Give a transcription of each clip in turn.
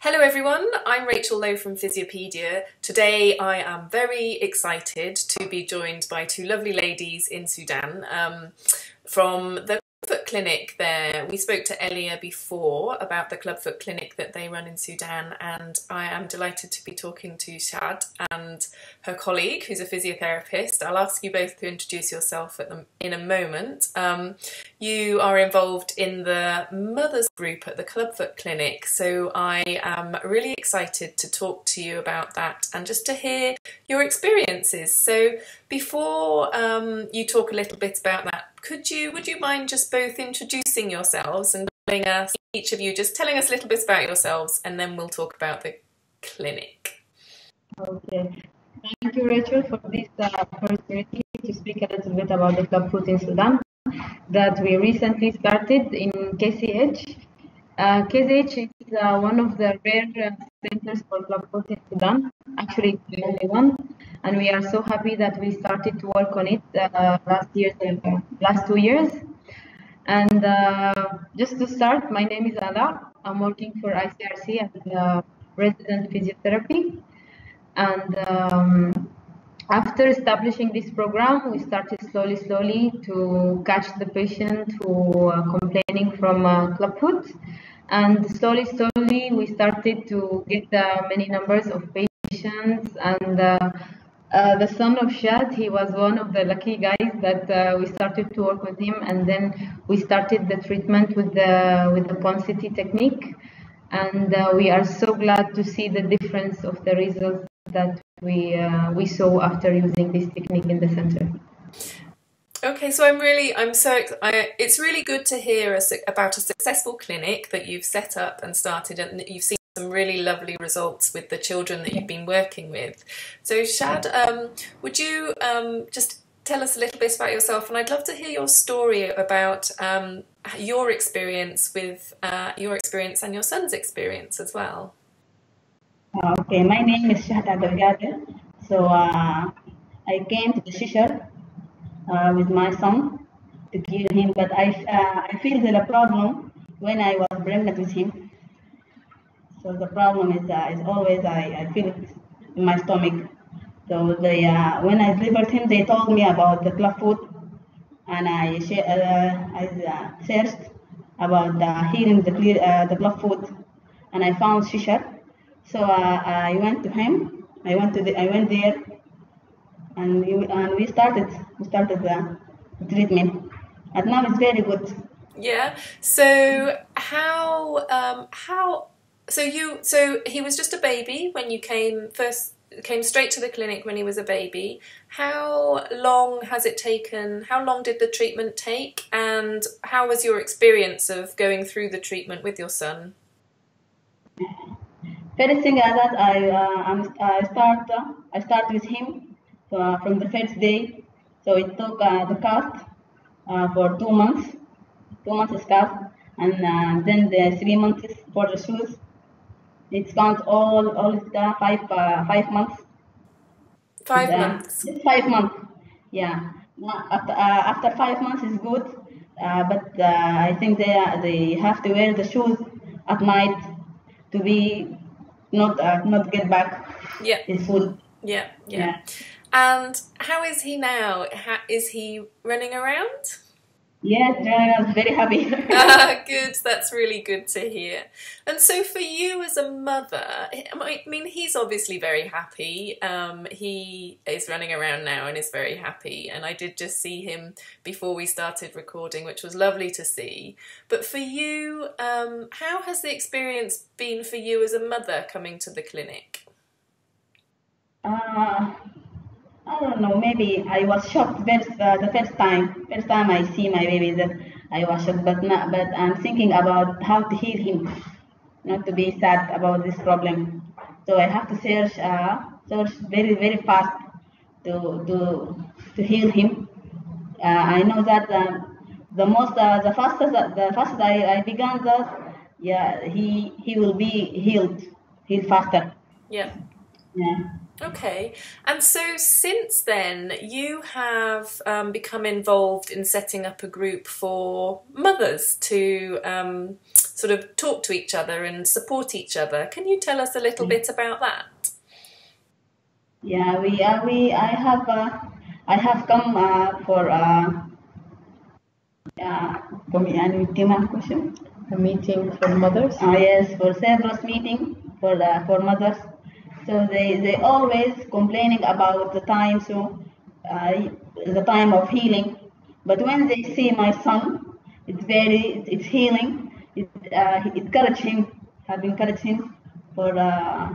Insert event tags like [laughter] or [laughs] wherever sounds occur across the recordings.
Hello everyone, I'm Rachael Lowe from Physiopedia. Today I am very excited to be joined by two lovely ladies in Sudan um, from the Clubfoot Clinic there. We spoke to Elia before about the Clubfoot Clinic that they run in Sudan and I am delighted to be talking to Shad and her colleague who's a physiotherapist. I'll ask you both to introduce yourself the, in a moment. Um, you are involved in the mothers group at the Clubfoot Clinic so I am really excited to talk to you about that and just to hear your experiences. So before um, you talk a little bit about that could you would you mind just both introducing yourselves and telling us each of you just telling us a little bit about yourselves and then we'll talk about the clinic? Okay. Thank you Rachael for this uh, opportunity to speak a little bit about the club Clubfoot in sudan that we recently started in kch uh, KZH is uh, one of the rare uh, centers for Clubfoot in Sudan. Actually, the only one, and we are so happy that we started to work on it uh, last year, uh, last two years. And uh, just to start, my name is Ala. I'm working for ICRC as resident physiotherapy, and um, after establishing this program, we started slowly, slowly to catch the patient who are complaining from uh, clubfoot and slowly, slowly, we started to get uh, many numbers of patients. And uh, uh, the son of Shad, he was one of the lucky guys that uh, we started to work with him. And then we started the treatment with the with the Ponseti technique. And uh, we are so glad to see the difference of the results that we uh, we saw after using this technique in the center. Okay, so I'm really, I'm so, I, it's really good to hear a, about a successful clinic that you've set up and started, and you've seen some really lovely results with the children that you've been working with. So, Shad, um, would you um, just tell us a little bit about yourself? And I'd love to hear your story about um, your experience with uh, your experience and your son's experience as well. Uh, okay, my name is Shahad Abdelgader. So, uh, I came to the Shishar uh, with my son to give him, but I, uh, I feel a problem when I was pregnant with him. So the problem is, uh, is always I, I feel it in my stomach. So they, uh, when I delivered him, they told me about the clubfoot, and I, uh, I uh, searched about the healing the clear, the clubfoot, and I found Shishar. So I went to him. I went to the, I went there and we, and we started we started the treatment. And now it's very good. Yeah. So how um how so you so he was just a baby when you came first came straight to the clinic when he was a baby. How long has it taken how long did the treatment take? And how was your experience of going through the treatment with your son? First thing that i uh, i start uh, i start with him from the first day. So it took uh, the cast uh, for two months, two months cast, and uh, then the three months for the shoes. It counts all all the five uh, five months. Five months. Five months. Yeah. After after five months is good, but I think they they have to wear the shoes at night to be not uh, not get back yeah is full yeah, yeah, yeah and how is he now? How, is he running around? Yes, I'm very happy. ah, [laughs] [laughs] good. That's really good to hear. And so, for you as a mother, I mean, he's obviously very happy. Um, he is running around now and is very happy. And I did just see him before we started recording, which was lovely to see. But for you, um, how has the experience been for you as a mother coming to the clinic? Uh, I don't know, maybe I was shocked first, uh, the first time, first time I see my baby that I was shocked, but not, but I'm thinking about how to heal him, not to be sad about this problem. So I have to search, uh, search very, very fast to, to, to heal him. Uh, I know that uh, the most, uh, the fastest, the fastest I, I began that, yeah, he, he will be healed, healed faster. Yeah. Yeah. Okay, and so since then, you have um, become involved in setting up a group for mothers to um, sort of talk to each other and support each other. Can you tell us a little mm. bit about that? Yeah, we uh, we I have uh, I have come uh, for uh, uh, for me and question. A meeting for mothers. Uh, yes, for several meeting for the for mothers so they, they always complaining about the time, so uh, the time of healing. But when they see my son, it's very, it's healing. It, uh, encourage him, have encouraged him for, uh,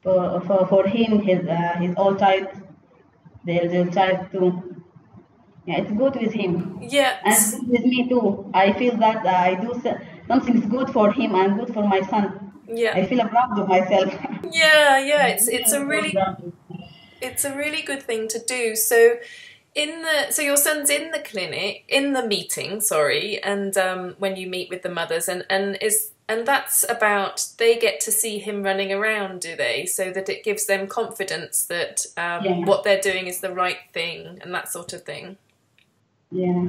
for, for, for him, his, uh, his old child, their, their child too. Yeah, it's good with him. Yeah. And with me too. I feel that uh, I do something's good for him and good for my son yeah. I feel proud of myself. Yeah yeah [laughs] it's it's a really it's a really good thing to do. So in the so your son's in the clinic in the meeting sorry and um, when you meet with the mothers and and is and that's about they get to see him running around do they? So that it gives them confidence that um, yeah. what they're doing is the right thing and that sort of thing. Yeah.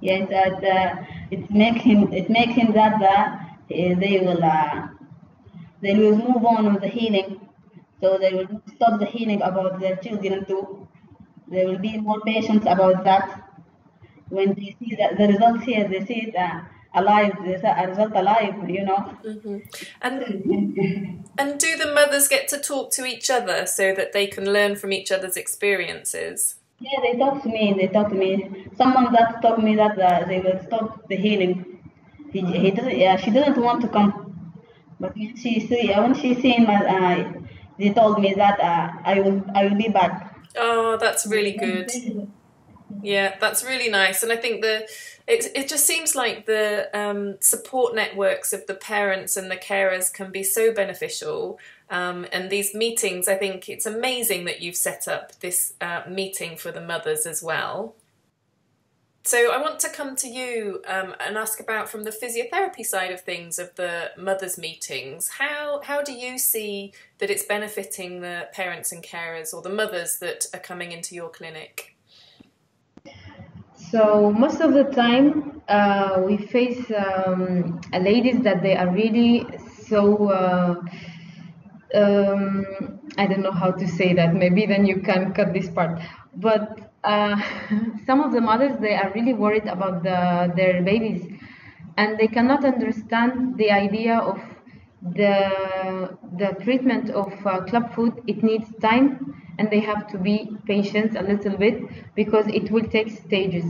Yeah that uh, it make him it make him that uh, they will uh, they will move on with the healing. So they will stop the healing about their children too. They will be more patient about that. When they see that the results here, they see it uh, alive, there's a result alive, you know. Mm-hmm. And and do the mothers get to talk to each other so that they can learn from each other's experiences? Yeah, they talk to me. They talk to me. Someone that told me that uh, they will stop the healing. He, he doesn't. Yeah, she doesn't want to come but when she see, when she seen my, uh, they told me that uh, I will, I will be back. Oh, that's really good. Yeah, that's really nice, and I think the it it just seems like the um, support networks of the parents and the carers can be so beneficial. Um, and these meetings, I think it's amazing that you've set up this uh, meeting for the mothers as well. So I want to come to you um, and ask about from the physiotherapy side of things of the mothers' meetings. How how do you see that it's benefiting the parents and carers or the mothers that are coming into your clinic? So most of the time uh, we face um, ladies that they are really so. Uh, um, I don't know how to say that. Maybe then you can cut this part. But uh, [laughs] some of the mothers they are really worried about the, their babies and they cannot understand the idea of the the treatment of uh, club foot it needs time and they have to be patient a little bit because it will take stages.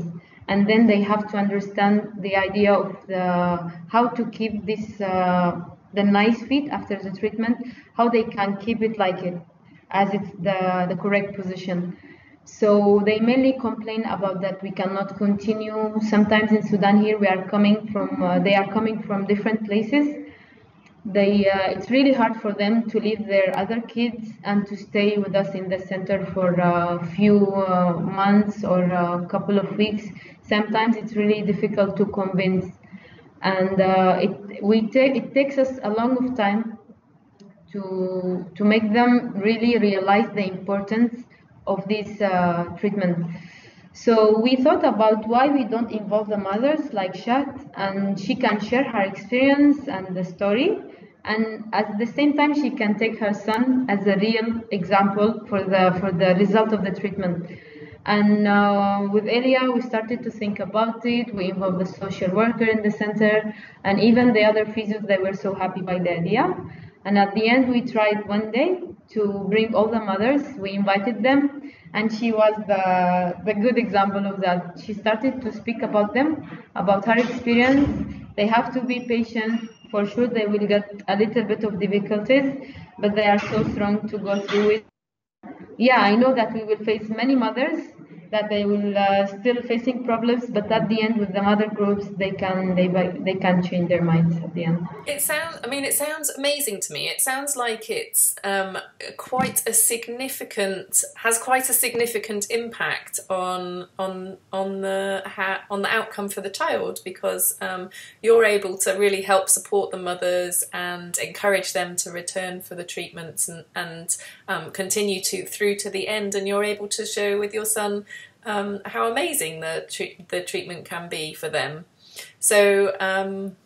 And then they have to understand the idea of the how to keep this uh, the nice feet after the treatment how they can keep it like it as it's the the correct position so they mainly complain about that we cannot continue. Sometimes in Sudan here we are coming from, uh, they are coming from different places. They, uh, it's really hard for them to leave their other kids and to stay with us in the center for a few uh, months or a couple of weeks. Sometimes it's really difficult to convince, and uh, it we take it takes us a long of time to to make them really realize the importance of this uh, treatment. So we thought about why we don't involve the mothers like Shat, and she can share her experience and the story, and at the same time she can take her son as a real example for the for the result of the treatment. And uh, with Elia, we started to think about it. We involved the social worker in the center, and even the other physios. They were so happy by the idea. And at the end, we tried one day to bring all the mothers. We invited them, and she was the, the good example of that. She started to speak about them, about her experience. They have to be patient. For sure, they will get a little bit of difficulties, but they are so strong to go through it. Yeah, I know that we will face many mothers that they will uh, still facing problems, but at the end with the mother groups, they can they they can change their minds at the end. It sounds. I mean, it sounds amazing to me. It sounds like it's um, quite a significant has quite a significant impact on on on the on the outcome for the child because um, you're able to really help support the mothers and encourage them to return for the treatments and and um, continue to through to the end, and you're able to show with your son um, how amazing the the treatment can be for them. So, um,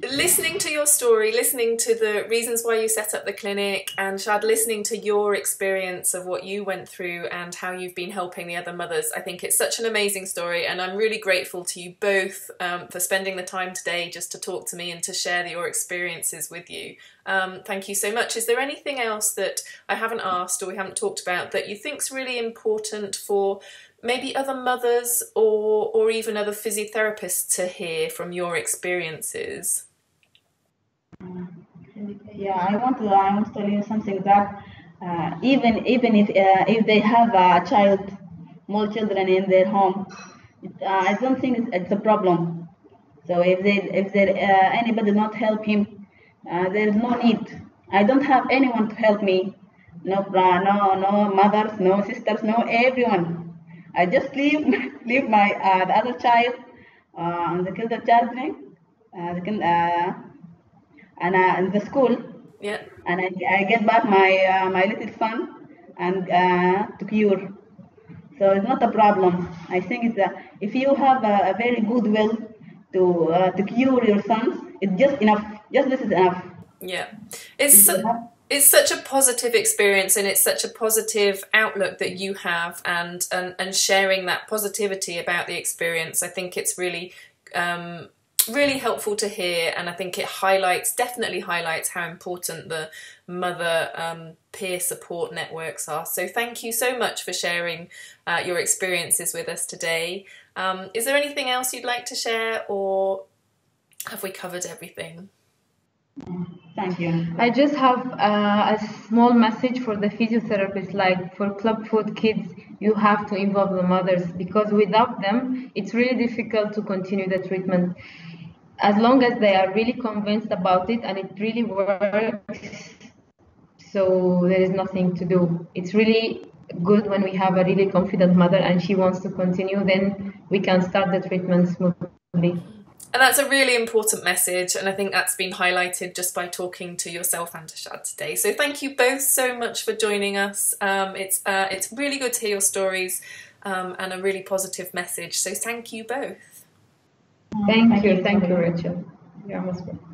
listening to your story, listening to the reasons why you set up the clinic, and Shad, listening to your experience of what you went through and how you've been helping the other mothers, I think it's such an amazing story, and I'm really grateful to you both um, for spending the time today just to talk to me and to share your experiences with you. Um, thank you so much. Is there anything else that I haven't asked or we haven't talked about that you think is really important for maybe other mothers or or even other physiotherapists to hear from your experiences? Yeah, I want to I want to tell you something that uh, even even if uh, if they have a child, more children in their home, uh, I don't think it's, it's, a problem. So if they if there uh, anybody not help him, uh, there is no need. I don't have anyone to help me. No, no, no mothers, no sisters, no everyone. I just leave [laughs] leave my uh, the other child uh, on the kindergarten, uh, the kind, uh, and uh, in the school. Yeah. And I, I get back my uh, my little son and uh, to cure. So it's not a problem. I think it's a, if you have a, a very good will to uh, to cure your sons, it's just enough. Just this is enough. Yeah, it's. So, it's such a positive experience and it's such a positive outlook that you have and and, and sharing that positivity about the experience. I think it's really um, really helpful to hear and i think it highlights definitely highlights how important the mother um, peer support networks are. So thank you so much for sharing uh, your experiences with us today. Um, is there anything else you'd like to share or have we covered everything Thank you. I just have uh, a small message for the physiotherapists, like for Club Foot Kids, you have to involve the mothers because without them, it's really difficult to continue the treatment. As long as they are really convinced about it and it really works, so there is nothing to do. It's really good when we have a really confident mother and she wants to continue, then we can start the treatment smoothly. And that's a really important message, and I think that's been highlighted just by talking to yourself and to Shad today. So thank you both so much for joining us. Um, it's uh, it's really good to hear your stories um, and a really positive message. So thank you both. Thank, thank you, thank you, Rachael. You're most welcome.